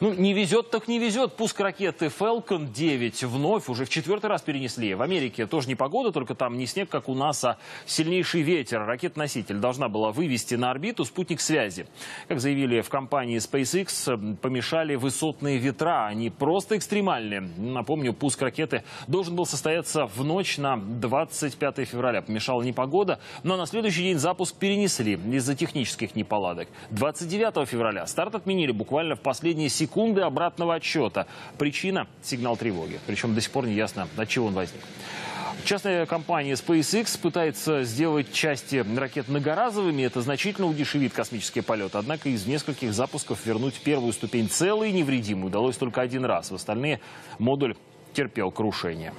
Ну, не везет, так не везет. Пуск ракеты Falcon 9 вновь уже в четвертый раз перенесли. В Америке тоже не погода, только там не снег, как у нас, а сильнейший ветер. Ракета-носитель должна была вывести на орбиту спутник связи. Как заявили в компании SpaceX, помешали высотные ветра. Они просто экстремальные. Напомню, пуск ракеты должен был состояться в ночь на 25 февраля. Помешала непогода, но на следующий день запуск перенесли из-за технических неполадок. 29 февраля старт отменили буквально в последние секунды обратного отсчета. Причина – сигнал тревоги. Причем до сих пор не ясно, от чего он возник. Частная компания SpaceX пытается сделать части ракет многоразовыми. Это значительно удешевит космические полеты. Однако из нескольких запусков вернуть первую ступень целой и невредимой удалось только один раз. В остальные модуль терпел крушение.